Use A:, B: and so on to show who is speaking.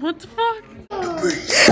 A: what the fuck?